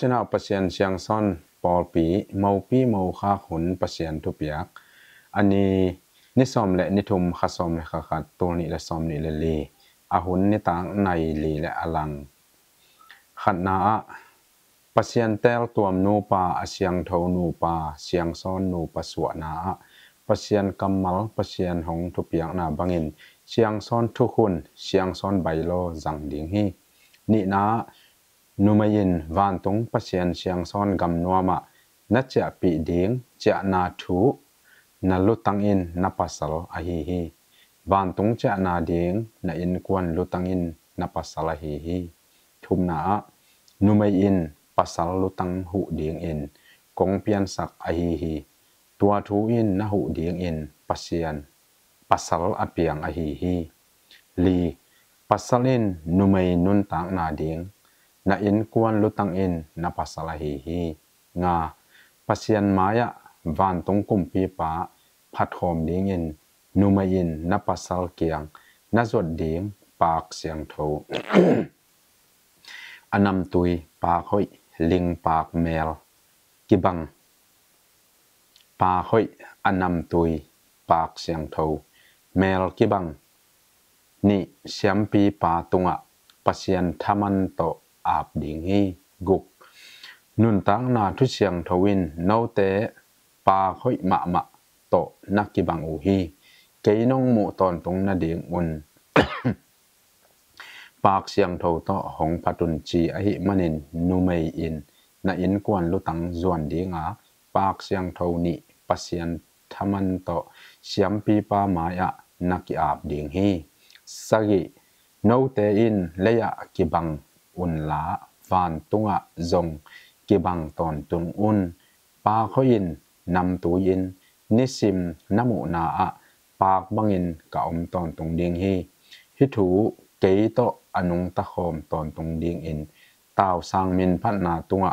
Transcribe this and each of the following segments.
ชนะปเสียนเชียงซ่อนปอลปีเมาปีเมาคาขุนปเสียนทุปยักอันนี้นิสอมและนิทุมขสอมและขขัดตัวนี้และสอมนี้ละลีอาหุนนิตางในลีและอลังขันนาปเสียนเตลตัวนูปาเสียงเทานูปาเสียงซ่อนนูปสวนาปเสียนกำมลปเสียนหงทุปยักนาบังอินเสียงซ่อนทุกคนเสียงซ้อนใบโลสังดิ่งฮีนี่นะ numayin vantung pasien siang son gam nuama na cha pi ding cha na thu na lutang in na pasal a hi hi vantung cha na ding na in kwan lutang in na pasal a hi hi thum na a numai in pasal lutang hu ding in kong pian sak a hi hi tua thu in na hu ding in pasien pasal apiang a hi hi li pasalin numai nun tak na ding na in kuan lutang in na pasala hi hi nga pasian maya van tung kum pi pa phat khom ding in numa in na pasal kiang na zot ding pak siang tho anam tui pa khoi ling pak mel kibang pa khoi anam tui pak siang tho mel kibang ni siam pi pa tunga pasian thaman to อาบดิ่งฮีกุกนุนตั้งนาทุเชียงทวินนาวเตปาค่อยมะมะโตนักกิบังอูฮีเกยน้องหมูตอนตรงนาเดียงอุนปากเสียงโทโตหงปตุนจีอหิมันินนุเมอินนาอินกวนลุตังจวนดีงาปากเสียงโทนี้ปเสียนทมันโตเสียมปีปามายะนักอาบดิ่งฮีสกิโนเตอินเลยะกิบัง un la van tunga zong ki bang ton tung un pa kho in nam tu in nisim namu na a pak bangin ka om ton tung ding hi hi thu ke to anung à ta khom ton tung ding in tao sang min phat na tunga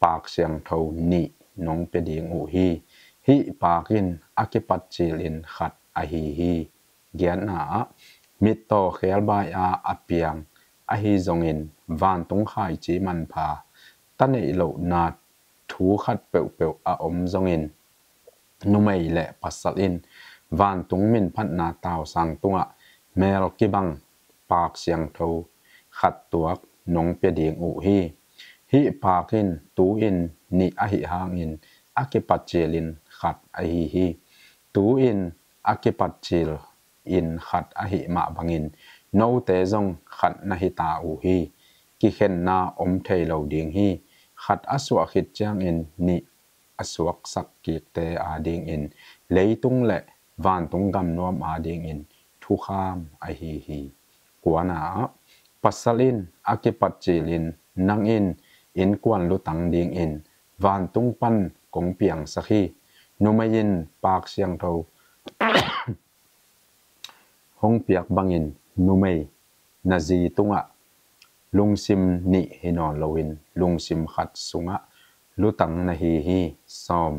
pak siang thau ni nong pe ding u hi hi pakin akipat chil in khat a hi hi gian na mit to khel bai a apiang a hi zong in van tung khai chi man pa ta nei lo na thu khat peu peu a om zong in nu mai le pasal in van tung min phat na tao sang tunga mel ki bang pak siang tho khat tuak nong pe ding u hi hi pak in tu in ni a hi hang in akipat ki pat chelin khat a hi hi tu in akipat ki chel in khat a hi ma bangin no te zong khat na hi ta u hi ki khen na om thei lo ding hi khat aswa khit chang in ni aswak sak ki te a ding in leitung le van tung gam nom a ding in thu kham a hi hi kuana pasalin akipat chilin nangin in kwan lu tang ding in van tung pan kong piang sakhi numayin pak siang thâu hong piak bangin นุ่มไอนาจีตุงะลุงซิมนี่เห็นอนลวินลุงซิมขัดสุงะลุตังนาฮีฮีซอม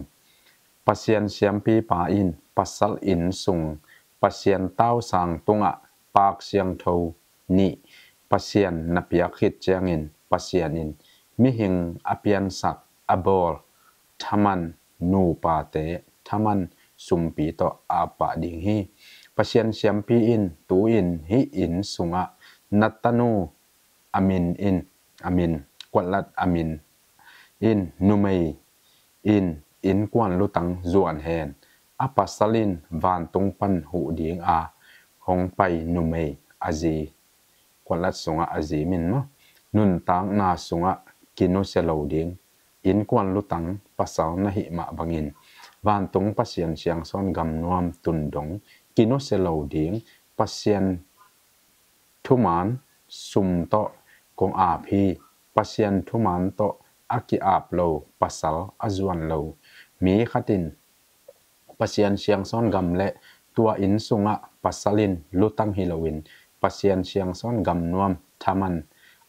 ปัสเซียนเซียมพีปาอินปัสลอินสุงปัสเซียนเต้าสังตุงะปากเซียงเทูนี่ปัสเซียนนับยาคิดเจียงอินปัสเซียนอิน มิหิงอเปียนสักอโบลทามันนูปาเตทามันสุมปีโตอาปาดิงฮี pasien siam pi in tu in hi in sunga natanu amin in amin kwatlat amin in numei in in kwan lutang zuan hen apasalin van tung tungpan hu ding a hong pai numei azi kwatlat sunga azi min ma nun tang na sunga kinu selo ding in kwan lutang pasal na hi ma bangin van tung pasien siang son gam nuam tun dong กินอสเลดีมปัสเซนทุมันสุมโตกงอาพีปัสเซนทุมันโตอากิอาบโลปัสสลอจวนโลมีขัดินปัสเซนเชียงซ้อนกัมเลตัวอินสุงะปัสสลินลุตังฮิโลวินปัสเซนเชียงซ้อนกัมนวมทามัน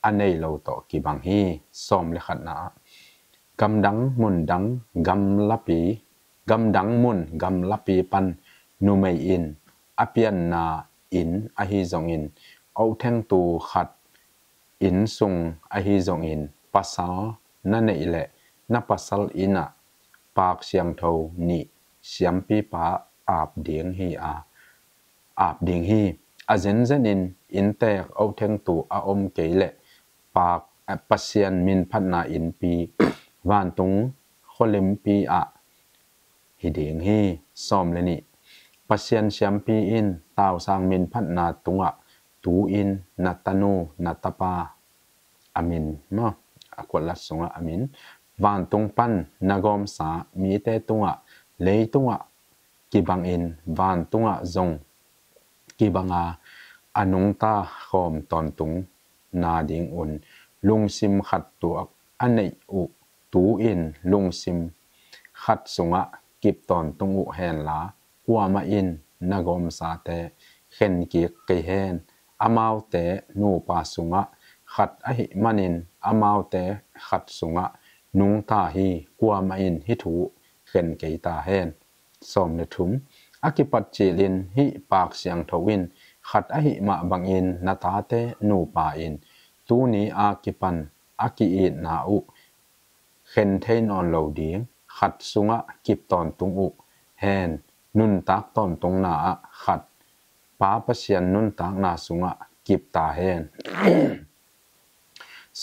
อันในโลโตกิบังฮีซอมเลขนากัมดังมุนดังกัมลปีกัมดังมุนกัมลปีปันนูไม่อินอเปียนนาอินอฮิจงอินเอาแทงตูขัดอินสุงอฮิจงอินภาษานั่นเองแหละนัภาษาอินะปากเสียงเทานี่เสียงปีปาอาบเดียงฮีอาอาบเดียงฮีอาเจนเจนอิน อินเตอกเอาแทงตูอาอมเกลละปากภาษาซีนมินพัฒนาอินปีวานตุงโคนเลมปีอาฮิเดียงฮีซ้อมเลยนี่ปัียนเชียมพีอินตาวสางมินพัฒนาตุงะตูอินนัตนนัตปาอามินมาอากวลัดสงะอามินวานตุงปันนกอมสามีเตตุงะเลยตุงะกิบังอินวานตุงะจงกิบังอาอนุงตาคอมตอนตุง นาดิงอุนลุงซิมขัดตัวอันในอุตูอินลุงซิมขัดสงะกิบตอนตุงอุแหนลากัวมาอินนกอมสาเตเข็นกีกิเฮนอามาวเตนูปาสุงะ ขัดอหิมันินอามาวเตขัดสุงะนุงตาฮีกัวมาอิน ฮิถู เข็นกีตาเฮนสมนทุมอกิปัจจิลิน ฮิปากเสียงทวิน ขัดอหิมะบังอินนาตาเตนูปาอิน ตูนีอากิปันอกิอินาอุ เข็นเทนอนเหลาดีงขัดสุงะกิบตอนตุงอุแฮนนุนตักต้นตรงหนาขัด ป้าประเชียนนุนตักหนาสุงะกิบตาเฮน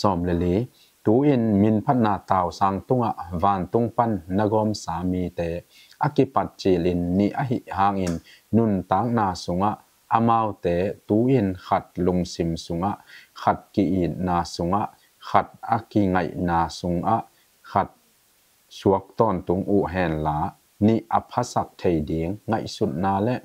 สอบเลลีตูอินมินพัฒนาตาวสังตุงะวานตุงปันนกอมสามีเตอกิปัจจิลินนิอหิหางอิน นุนตักนาสุงะอามาเตตูอินขัดลุงสิมสุงะ ขัดกีอินนาสุงะ ขัดอกิไงนาสุงะขัดสวกต้นตุงอุแหนลานี่อภัสักถทเดียงไงสุดนาและ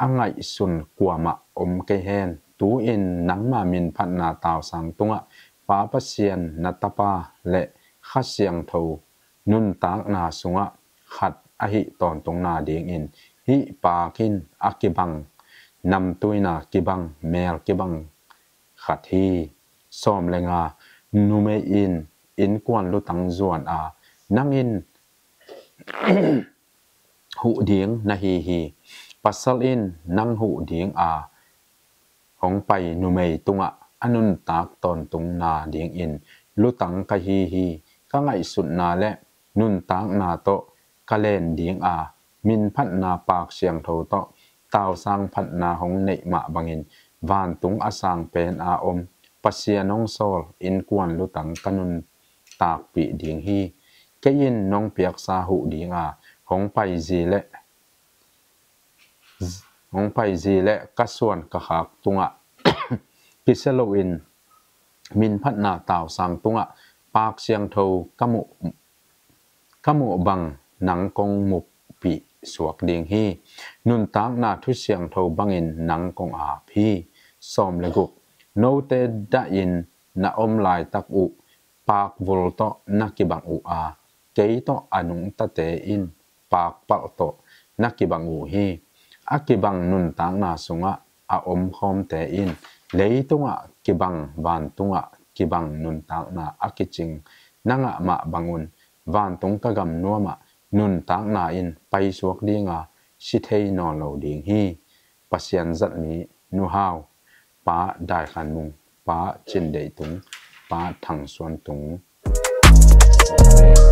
อังไงสุนกัวมะอมเกเฮน ตูอินนังมามินพัฒนาตาวสังตุงะป้าปเชียนนัตปาและข้าเสียงเทานุนตากนาสุงะขัดอหิตอนตรงนาเดียงอิน ฮิปากินอักิบังนำตุยนากิบังแมลกิบัง ขัดฮีซอมเลงานูเมอินอินกวนลุตังจวนอานังอินหูเดียงนาฮีฮีปัสสลินนังหูเดียงอาของไปนุเมยตุงะอนุนตากตอนตุงนาเดียงอินลุตังกะฮีฮีก็ไงสุดนาและนุนตากนาโตกะเลนเดียงอามินพัฒนาปากเสียงโทโตตาวสร้างพัฒนาของเนมะบังอินวานตุงอสางเป็นอาอมปัสเซียน้องโซลอินกวนลุตังกนุนตากปีเดียงฮีกยินน้องเปียกสาหูดีงาของไปจีเลของไปจีเลกระส่วนกระหักตุงะกิเซโลอินมินพัฒนาตาวสังตุงะปากเสียงเทวกมุกมุบังหนังกงมุกปีสวกเดียงฮีนุนตางนาทุเสียงเทวบังอินหนังกงอาพีซอมเลกุกโนเตดดยินนาอมลายตักอุปากวลโตนักกิบังอุอา ke to anung ta te in pak pal to na ki bang u hi a ki bang nun tang na sunga a om khom te in lấy lei tunga ki bang tung tunga ki bang nun tang na a ki ching mạ ma un van tung ta ka nua mạ nun tang na in bay pai suak dinga si thei no lo ding hi pasian zat mi nu hao pa dai khan mung pa chin dei tung pa thang suan tung Thank